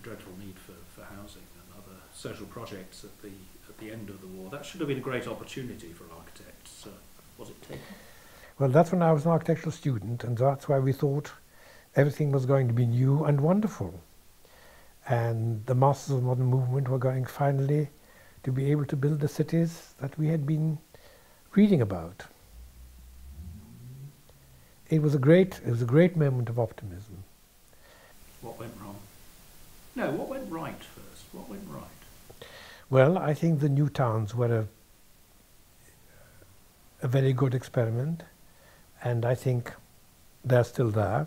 the dreadful need for, for housing and other social projects at the at the end of the war. That should have been a great opportunity for architects. Uh, was it taken? Well, that's when I was an architectural student, and that's why we thought everything was going to be new and wonderful. And the masters of the modern movement were going finally to be able to build the cities that we had been reading about. It was a great, it was a great moment of optimism. What went wrong? No, what went right first? What went right? Well, I think the new towns were a, a very good experiment, and I think they're still there.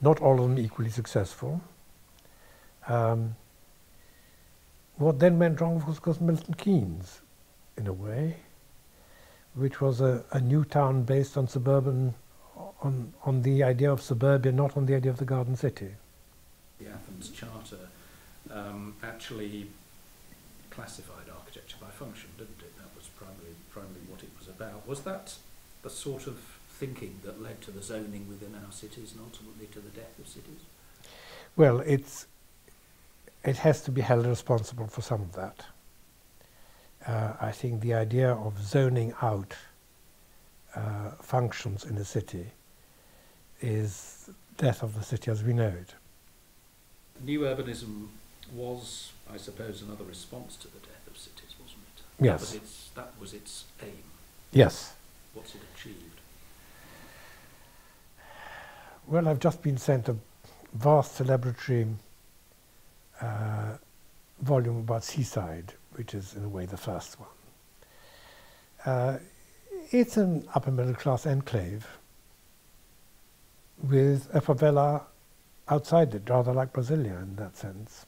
Not all of them equally successful. Um, what then went wrong was, was Milton Keynes, in a way, which was a, a new town based on suburban, on, on the idea of suburbia, not on the idea of the garden city. The Athens Charter um, actually classified architecture by function, didn't it? That was primarily, primarily what it was about. Was that the sort of thinking that led to the zoning within our cities and ultimately to the death of cities? Well, it's it has to be held responsible for some of that. Uh, I think the idea of zoning out uh, functions in a city is death of the city as we know it. New urbanism was, I suppose, another response to the death of cities, wasn't it? Yes. That was its, that was its aim. Yes. What's it achieved? Well, I've just been sent a vast celebratory uh, volume about Seaside, which is in a way the first one. Uh, it's an upper middle class enclave with a favela outside it, rather like Brasilia in that sense.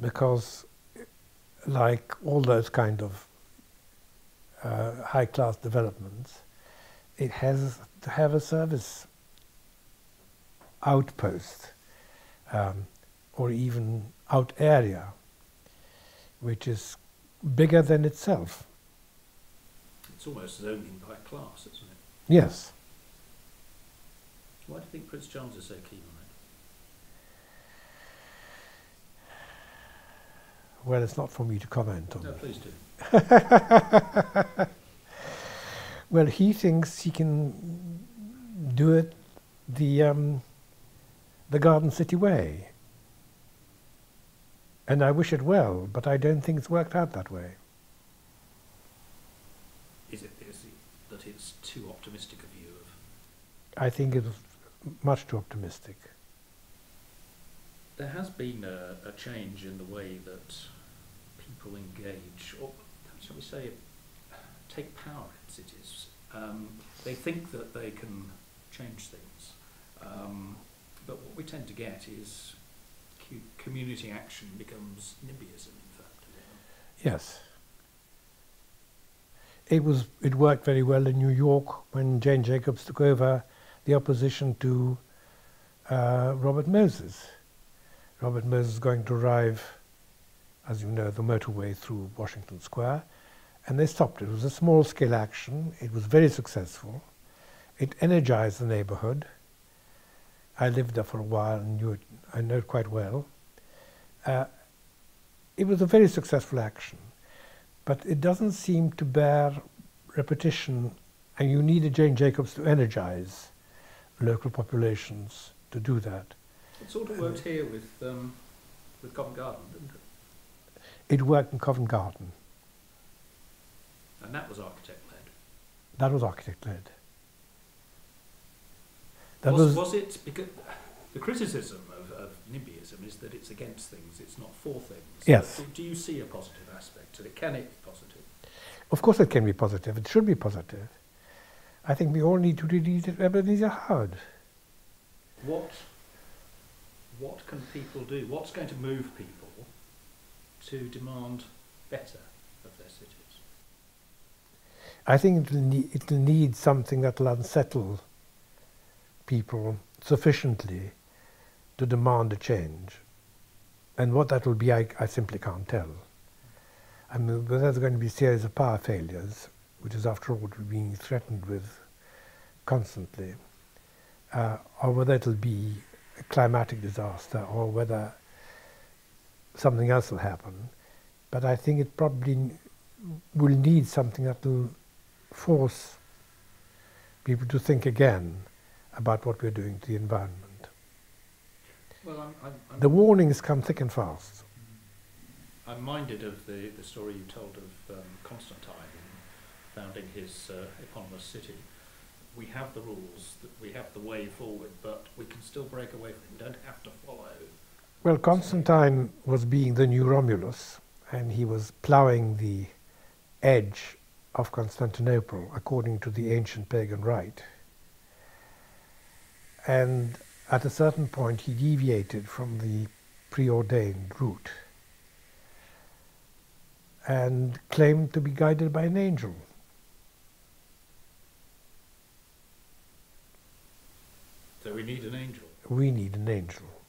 Because, like all those kind of uh, high class developments, it has to have a service outpost um, or even out area which is bigger than itself. It's almost zoning by class, isn't it? Yes. Why do you think Prince Charles is so keen on it? Well, it's not for me to comment on. No, please do. well, he thinks he can do it the um, the Garden City way. And I wish it well, but I don't think it's worked out that way. Is it, is it that it's too optimistic a view of? I think it was much too optimistic. There has been a, a change in the way that people engage, or shall we say, take power in cities. Um, they think that they can change things. Um, but what we tend to get is community action becomes NIMBYism, in fact. Yes. It was. It worked very well in New York when Jane Jacobs took over the opposition to uh, Robert Moses. Robert Moses is going to arrive, as you know, the motorway through Washington Square, and they stopped it. It was a small-scale action. It was very successful. It energized the neighborhood. I lived there for a while and knew it, I know it quite well. Uh, it was a very successful action, but it doesn't seem to bear repetition, and you needed Jane Jacobs to energize local populations to do that. It sort of worked here with, um, with Covent Garden, didn't it? It worked in Covent Garden. And that was architect-led? That was architect-led. That was, was, was it because the criticism of, of NIMBYism is that it's against things, it's not for things. Yes. Do, do you see a positive aspect to it? Can it be positive? Of course, it can be positive. It should be positive. I think we all need to read it whenever these are hard. What what can people do? What's going to move people to demand better of their cities? I think it'll need, it'll need something that will unsettle people sufficiently to demand a change. And what that will be, I, I simply can't tell. I mean, whether there's going to be a series of power failures, which is after all what we're being threatened with constantly, uh, or whether it'll be a climatic disaster or whether something else will happen. But I think it probably will need something that will force people to think again about what we're doing to the environment. Well, I'm, I'm, I'm The warnings come thick and fast. I'm minded of the, the story you told of um, Constantine founding his uh, eponymous city. We have the rules, that we have the way forward, but we can still break away from it. We don't have to follow. Well, Constantine was being the new Romulus, and he was ploughing the edge of Constantinople according to the ancient pagan rite. And at a certain point, he deviated from the preordained route and claimed to be guided by an angel. So we need an angel. We need an angel.